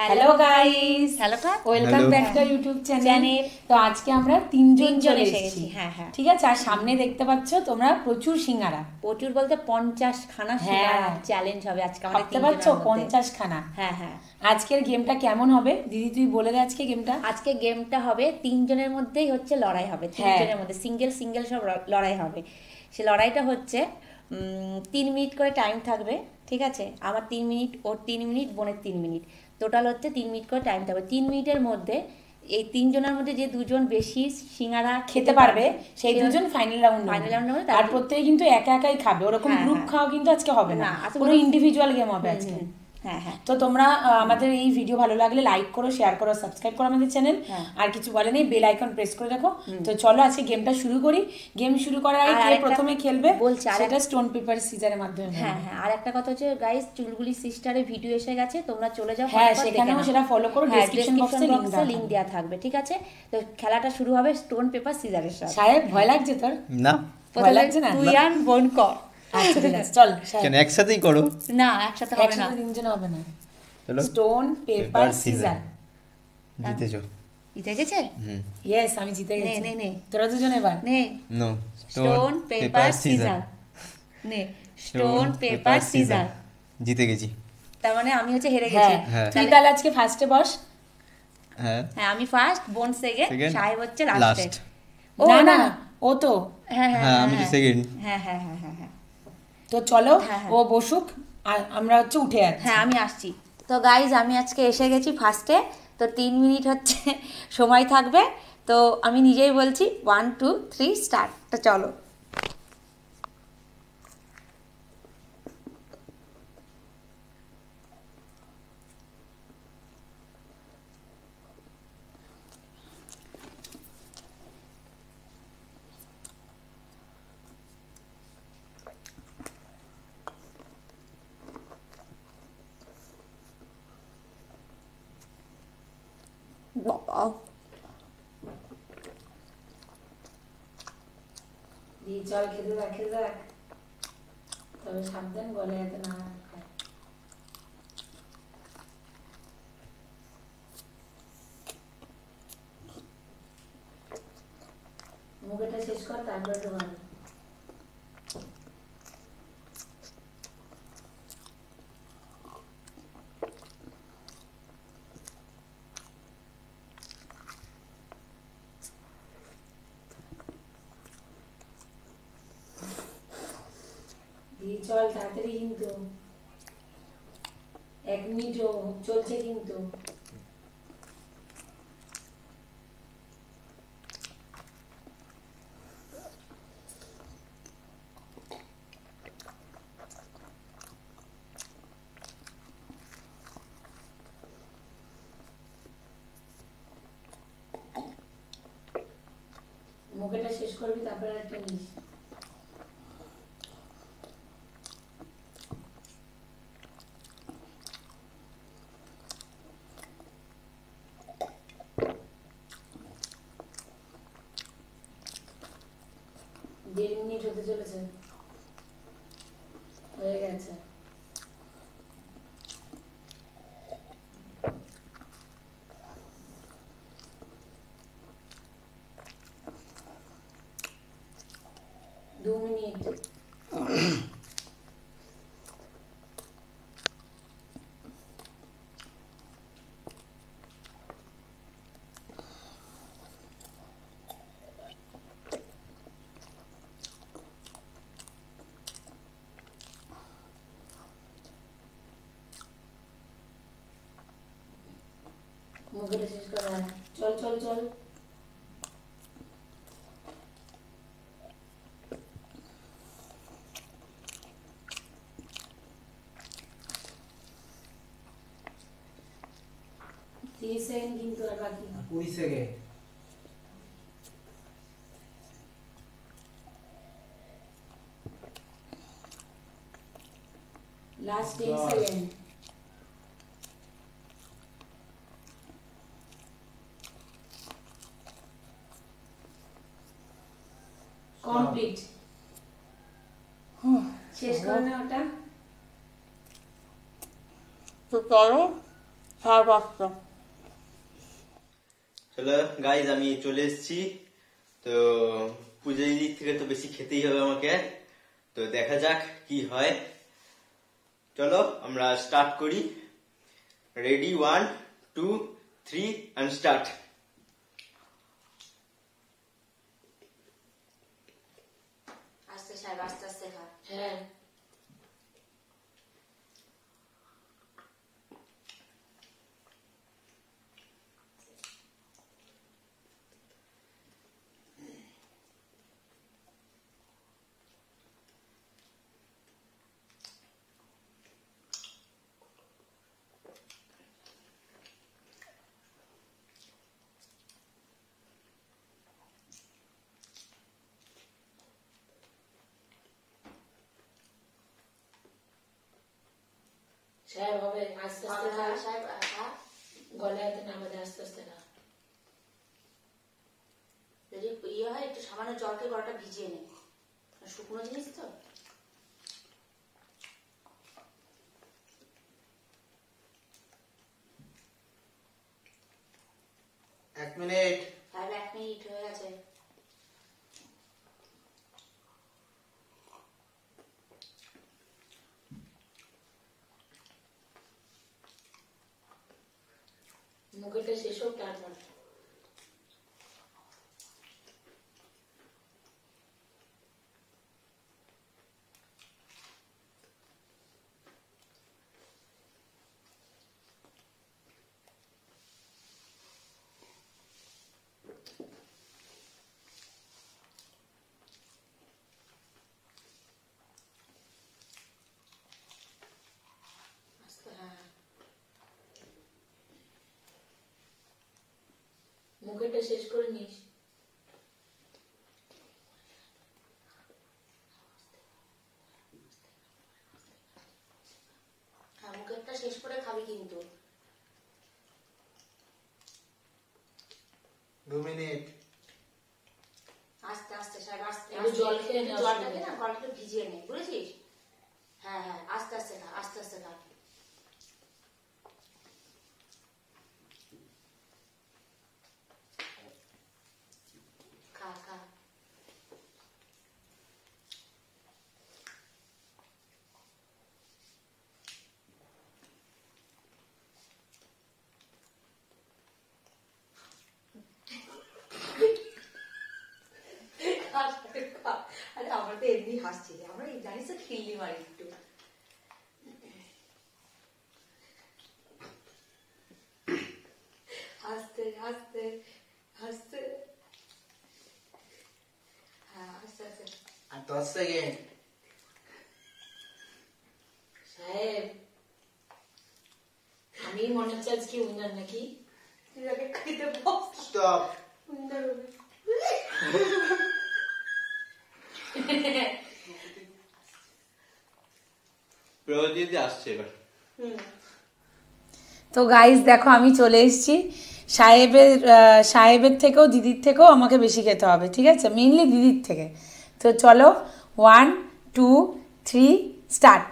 Hello guys hello welcome. Back to YouTube channel তো আজকে আমরা তিনজন চলে এসেছি। হ্যাঁ, হ্যাঁ। ঠিক আছে? আর সামনে দেখতে পাচ্ছ তোমরা প্রচুর সিঙ্গারা। প্রচুর বলতে পঞ্চাশ খানা হ্যাঁ। চ্যালেঞ্জ হবে আজকে আমাদের তিনজনের মধ্যে। পঞ্চাশ খানা হ্যাঁ হ্যাঁ। আজকের গেমটা কেমন হবে? দিদি তুই বলে দে আজকে গেমটা আজকে গেমটা হবে তিনজনের মধ্যেই হচ্ছে লড়াই হবে। হ্যাঁ। তিনজনের মধ্যে সিঙ্গেল সিঙ্গেল সব লড়াই হবে। সে লড়াইটা হচ্ছে উম, তিন মিনিট করে টাইম থাকবে ঠিক আছে? আমার তিন মিনিট ওর তিন মিনিট বোনের তিন মিনিট। টোটাল হচ্ছে তিন মিনিট করে টাইম থাকবে তিন মিনিটের মধ্যে এই তিনজনের মধ্যে যে দুজন বেশি সিঙ্গারা খেতে পারবে সেই দুজন ফাইনাল রাউন্ড ফাইনাল রাউন্ড হবে, আর প্রত্যেকে কিন্তু একা একাই খাবে। ওরকম হ্যাঁ, গ্রুপ হ্যাঁ। খাওয়া কিন্তু আজকে হবে না। পুরো কোনো- ইন্ডিভিজুয়াল গেম হবে আজকে। হ্যাঁ হ্যাঁ। তো তোমরা আমাদের এই ভিডিও ভালো লাগলে লাইক করো শেয়ার করো সাবস্ক্রাইব করো আমাদের চ্যানেল। আর কিছু বলে নেই বেল আইকন প্রেস করে রাখো তো চলো আজকে গেমটা শুরু করি। গেম শুরু করার আগে কে প্রথমে খেলবে বলছি, আর সেটা স্টোন পেপার সিজারের মাধ্যমে। হ্যাঁ হ্যাঁ। আর একটা কথা হচ্ছে গাইস চুলগুলি সিস্টারের ভিডিও এসে গেছে তোমরা চলে যাও হ্যাঁ, সেখানেও সেটা ফলো করো, link box এ দেওয়া থাকবে। দেওয়া থাকবে ঠিক আছে? তো খেলাটা শুরু হবে স্টোন পেপার সিজারের সাথে। সাহেব ভয় লাগছে তোর? না। ভয় লাগছে না? তুই আর বোন কর। আচ্ছা ঠিক আছে চল কেন একসাথেই করো? না একসাথে হবে না। তিনজন হবে না। চলো স্টোন পেপার সিজার জিতেছো জিতে গেছে? হুম। ইয়েস আমি জিতে গেছি। নে, নে। তোরা দুজন এবার। নে। নো স্টোন পেপার সিজার নে স্টোন পেপার সিজার জিতে গেছি। তার মানে আমি হচ্ছে হেরে গেছি। হ্যাঁ হ্যাঁ। তুই তাহলে আজকে ফার্স্টে বস। হ্যাঁ। হ্যাঁ আমি ফার্স্ট বোন সেকেন্ড সাহেব হচ্ছে লাস্টে ও না ও তো। হ্যাঁ হ্যাঁ হ্যাঁ আমি সেকেন্ড হ্যাঁ হ্যাঁ হ্যাঁ হ্যাঁ। তো চলো হ্যাঁ, হ্যাঁ। ও বসুক আর আমরা হচ্ছে উঠে যাচ্ছি। হ্যাঁ আমি আসছি। তো গাইজ আমি আজকে এসে গেছি ফার্স্টে তো তিন মিনিট হচ্ছে সময় থাকবে। তো আমি নিজেই বলছি ওয়ান টু থ্রি স্টার্ট তো চলো। বাবা দিয়ে চল খেতে থাক খেতে থাক তবে সাবধান গলে যাতে না খায়। মুখেটা শেষ কর তারপরে ঢোকান চল তাড়াতাড়ি কিন্তু। এক মিনিটও চলছে কিন্তু মুখেটা শেষ করবি তারপরে একটা নিস দেড় মিনিট হতে চলেছে হয়ে গেছে দু মিনিট মুখেটা শেষ করা চল চল চল তিরিশ সেকেন্ড কিন্তু আর বাকি কুড়ি সেকেন্ড লাস্ট টেন দশ। সেকেন্ড কমপ্লিট শেষ করে না ওটা তো চলো সাড়ে পাঁচটা। চলো গাইজ আমি চলে এসেছি। তো পুজোর দিক থেকে তো বেশি খেতেই হবে আমাকে। তো দেখা যাক কি হয়। চলো আমরা স্টার্ট করি। Ready one two three and start আস্তে সাহেব আস্তে আস্তে সাহেব হবে আস্তে আস্তে খা সাহেব খা গলায় হাতে না বাজে আস্তে আস্তে খা যদি ইয়ে হয় একটু সামান্য জলকে গলাটা ভিজিয়ে নে। শুকনো জিনিস তো। এক মিনিট। সাহেব এক মিনিট হয়ে গেছে মুখেটা শেষ হোক তারপর আস্তে হ্যাঁ মুখেটা শেষ করে নিস। হ্যাঁ মুখেরটা শেষ করে খাবি কিন্তু। দু মিনিট। আস্তে আস্তে সাহেব আস্তে। জল খেয়ে জলটাকে না ভিজিয়ে নে বুঝেছিস? হ্যাঁ হ্যাঁ আস্তে আস্তে খা আস্তে আস্তে খা খা খা, খা। আরে আমরা তো এমনি হাসছি আমরা এই জানিস তো খিল্লি মারি একটু হাসতে হাসতে হাসতে হ্যাঁ আস্তে আস্তে দশ সেকেন্ড সাহেব আমি মনে হচ্ছে আজকে উইনার নাকি? খাইতে স্টপ হবে। প্রদীপ আসছে এবার। তো গাইস দেখো আমি চলে এসেছি। সাহেবের আহ, সাহেবের থেকেও দিদির থেকেও আমাকে বেশি খেতে হবে ঠিক আছে? মেনলি দিদির থেকে। তো চলো ওয়ান টু থ্রি স্টার্ট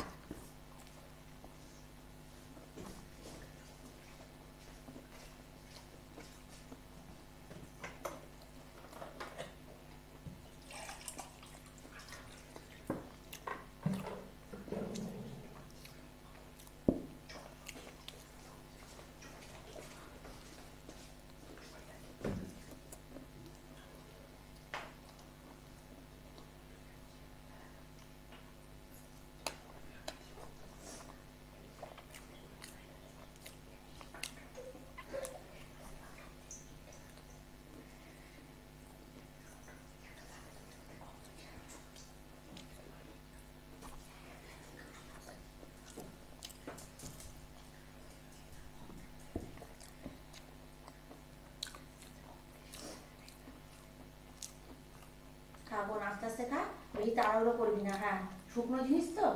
খাব আস্তে আস্তে খা বেশি তাড়াহুড়ো করবি না হ্যাঁ শুকনো জিনিস তো?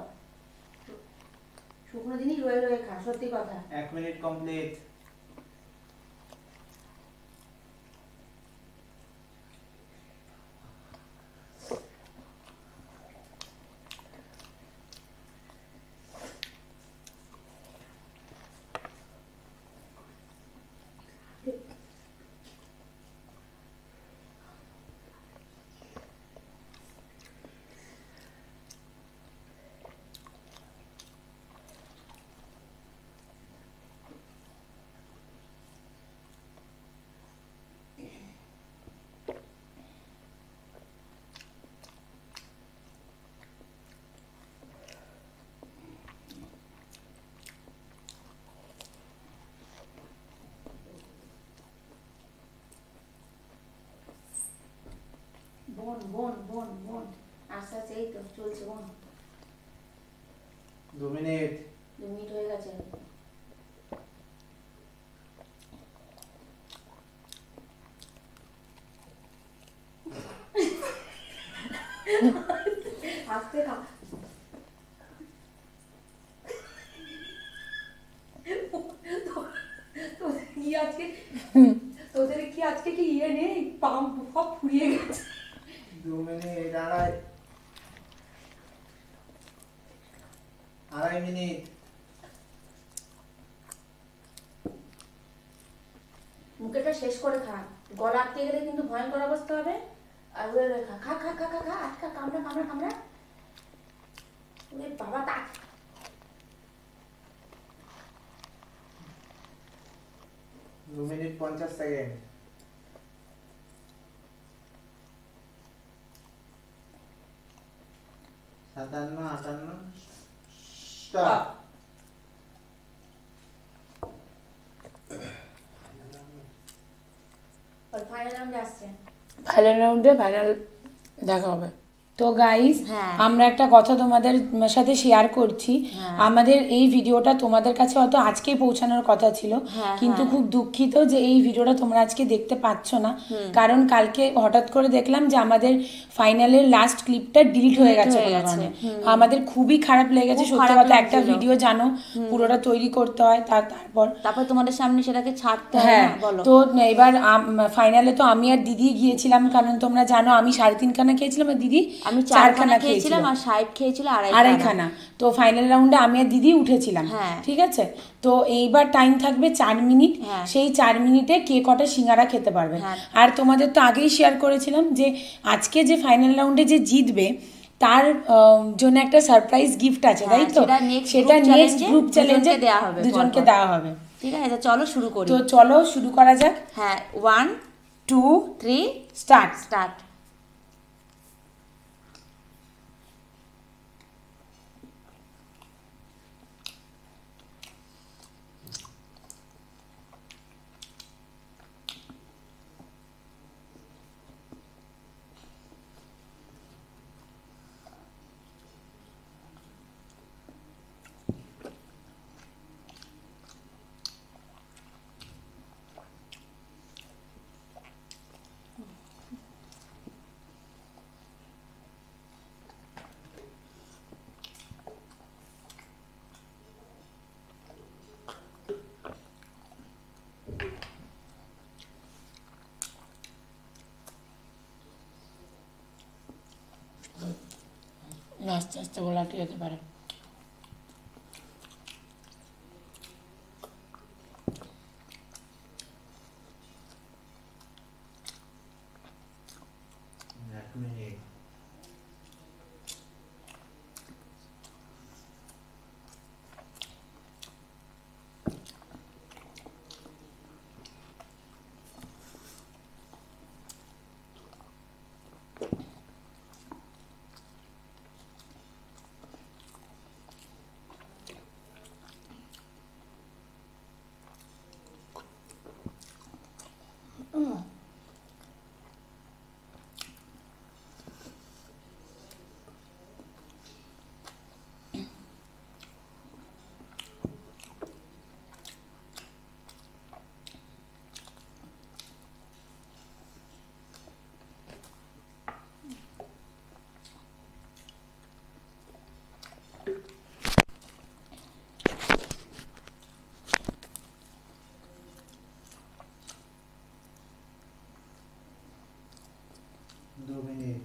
শুকনো জিনিস রয়ে রয়ে খা, সত্যি কথা। এক মিনিট কমপ্লিট বোন বোন বোন আস্তে আস্তে এই তো চলছে বোন দু মিনিট দু মিনিট হয়ে গেছে আস্তে খা তোদের কি আজকে তোদের কি আজকে কি ইয়ে নেই পাম্প সব ফুরিয়ে গেছে দু মিনিট আড়াই আড়াই মিনিট মুখেটা শেষ করে খা। গলা আটকে গেলে কিন্তু ভয়ঙ্কর অবস্থা হবে। আর খা। খা খা খা খা খা আটকা কামড়া কামড়া কামড়া। বাবা তা দু মিনিট পঞ্চাশ সেকেন্ড। সাতান্ন আটান্ন স্টপ। ওই ফাইনাল রাউন্ডে আসছে ফাইনাল রাউন্ডে ফাইনাল দেখা হবে তো গাইস হ্যাঁ। আমরা একটা কথা তোমাদের সাথে শেয়ার করছি। হ্যাঁ। আমাদের এই ভিডিওটা তোমাদের কাছে হয়তো আজকেই পৌঁছানোর কথা ছিল। হ্যাঁ, কিন্তু। খুব দুঃখিত যে এই ভিডিওটা তোমরা আজকে দেখতে পাচ্ছ না। কারণ কালকে হঠাৎ করে দেখলাম যে আমাদের ফাইনালের লাস্ট ক্লিপটা ডিলিট হয়ে গেছে। আমাদের খুবই খারাপ লেগেছে সত্যি কথা একটা ভিডিও জানো পুরোটা তৈরি করতে হয় তার তারপর তারপর তোমাদের সামনে সেটাকে ছাড়তে হ্যাঁ তো এবার ফাইনালে তো আমি আর দিদি গিয়েছিলাম কারণ তোমরা জানো আমি সাড়ে তিনখানা খেয়েছিলাম আর দিদি আমি চারখানা খেয়েছিলাম আর সাহেব খেয়েছিল আড়াইখানা। তো ফাইনাল রাউন্ডে আমি আর দিদি উঠেছিলাম। হ্যাঁ। ঠিক আছে? তো এইবার টাইম থাকবে চার মিনিট হ্যাঁ। সেই চার মিনিটে কে কটা সিঙ্গারা খেতে পারবে। হ্যাঁ। আর তোমাদের তো আগেই শেয়ার করেছিলাম যে আজকে যে ফাইনাল রাউন্ডে যে জিতবে তার জন্য একটা সারপ্রাইজ গিফট আছে তাই তো? সেটা নেক্সট গ্রুপ চ্যালেঞ্জে দেয়া হবে দুজনকে। দেওয়া হবে। ঠিক আছে চলো শুরু করি। তো চলো শুরু করা যাক। হ্যাঁ one two three start start আস্তে আস্তে গোলাটি যেতে পারে এক মিনিট দু মিনিট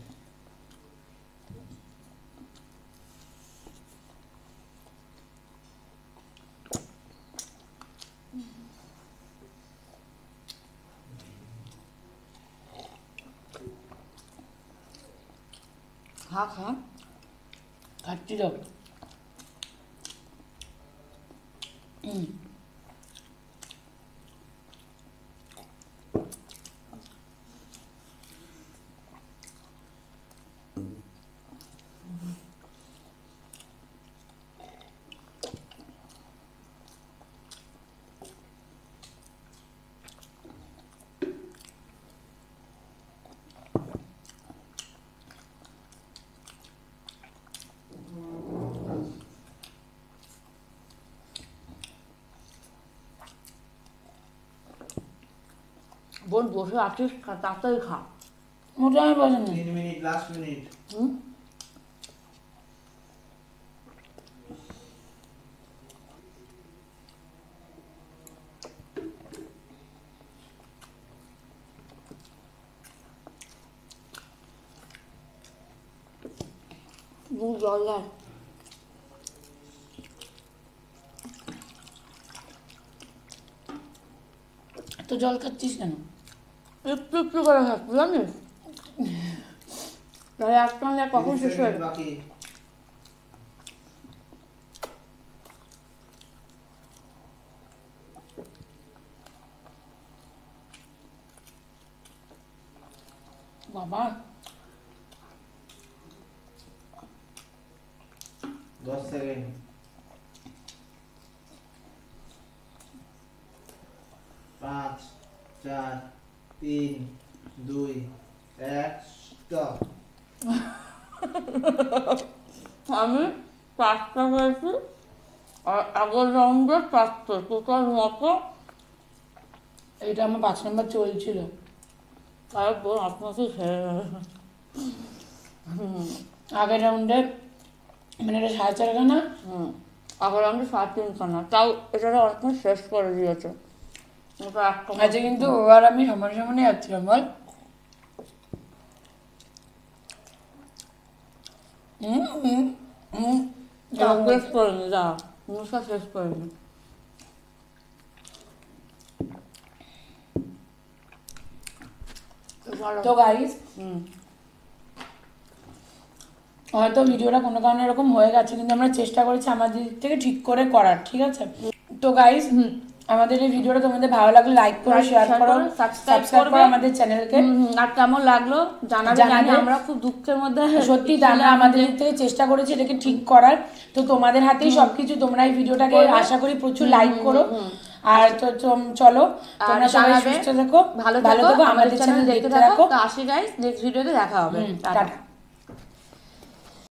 খা খা খাচ্ছি তো হুম বোন বসে আছিস খা- তাড়াতাড়ি খা। মোটা আমি পছন্দ তিন মিনিট লাস্ট মিনিট হুম? তো জল খাচ্ছিস কেন? একটু একটু করে খাচ্ছি জানিস তাহলে একটা না কখন শেষ হয়ে যাবে? বাকি বাবা দশ সেকেন্ড পাঁচ চার তিন দুই এক স্টপ আমি পাঁচটা হয়েছি আর আগের রাউন্ডে চারটে টোটাল মতো এটা আমার পাঁচ নম্বর চলছিল। তারপর আপনাকে খেয়ে আগের রাউন্ডে মানে এটা সাড়ে চারখানা? হুম আগের রাউন্ডে সাড়ে তিনখানা। তাও এটা অনেকক্ষণ শেষ করে দিয়েছে। আজকে কিন্তু ও আর আমি সমান সমানে যাচ্ছিলাম বল হুম, হুম, হুম। যা শেষ করিনি যা মুসা শেষ করিনি তো গাইজ হয়তো ভিডিওটা কোনো কারণে এরকম হয়ে গেছে কিন্তু আমরা চেষ্টা করেছি আমাদের দিক থেকে ঠিক করে করার ঠিক আছে? তো গাইস আমাদের এই ভিডিওটা তোমাদের ভালো লাগলে লাইক করো শেয়ার করো করো, সাবস্ক্রাইব করো আমাদের চ্যানেলকে। আর কেমন লাগল জানাবে জানি আমরা খুব দুঃখের মধ্যে সত্যি আমরা আমাদের থেকে চেষ্টা করেছি এটাকে ঠিক করার। তো তোমাদের হাতেই সবকিছু তোমরা এই ভিডিওটাকে আশা করি প্রচুর লাইক করো। আর তো চলো তোমরা সবাই সুস্থ থেকো ভালো থেকো আমাদের চ্যানেল দেখতে থাকো। তো আসি গাইস নেক্সট ভিডিওতে দেখা হবে। টাটা।